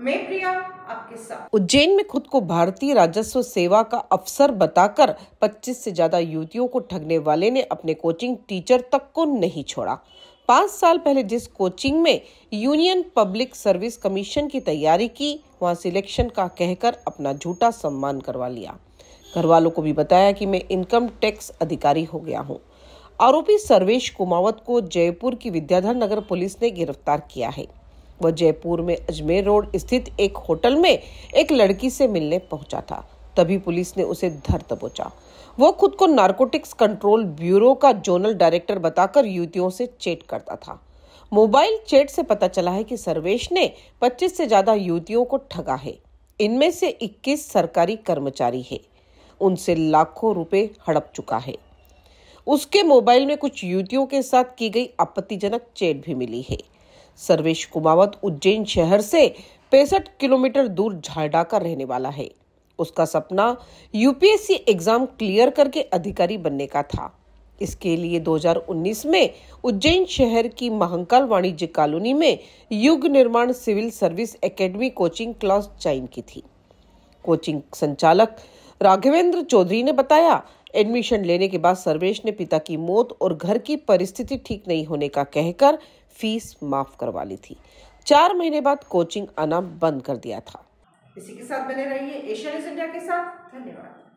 मैं प्रिया, आपके साथ। उज्जैन में खुद को भारतीय राजस्व सेवा का अफसर बताकर 25 से ज़्यादा युवतियों को ठगने वाले ने अपने कोचिंग टीचर तक को नहीं छोड़ा। पाँच साल पहले जिस कोचिंग में यूनियन पब्लिक सर्विस कमीशन की तैयारी की, वहाँ सिलेक्शन का कहकर अपना झूठा सम्मान करवा लिया। घर वालों को भी बताया कि मैं इनकम टैक्स अधिकारी हो गया हूँ। आरोपी सर्वेश कुमावत को जयपुर की विद्याधर नगर पुलिस ने गिरफ़्तार किया है। वह जयपुर में अजमेर रोड स्थित एक होटल में एक लड़की से मिलने पहुँचा था। तभी पुलिस ने उसे धर दबोचा। वो खुद को नारकोटिक्स कंट्रोल ब्यूरो का जोनल डायरेक्टर बताकर युवतियों से चेट करता था। मोबाइल चेट से पता चला है कि सर्वेश ने 25 से ज़्यादा युवतियों को ठगा है। इनमें से 21 सरकारी कर्मचारी है। उनसे लाखों रुपए हड़प चुका है। उसके मोबाइल में कुछ युवतियों के साथ की गई आपत्तिजनक चेट भी मिली है। सर्वेश कुमावत उज्जैन शहर से पैंसठ किलोमीटर दूर झाडा का रहने वाला है। उसका सपना यूपीएससी एग्ज़ाम क्लियर करके अधिकारी बनने का था। इसके लिए 2019 में उज्जैन शहर की महंकाल वाणिज्य कॉलोनी में Yug Nirman civil service academy coaching class join की थी। कोचिंग संचालक राघवेंद्र चौधरी ने बताया, एडमिशन लेने के बाद सर्वेश ने पिता की मौत और घर की परिस्थिति ठीक नहीं होने का कहकर फ़ीस माफ़ करवा ली थी। चार महीने बाद कोचिंग आना बंद कर दिया था। इसी के साथ बने रहिए एशिया इंडिया के साथ। धन्यवाद।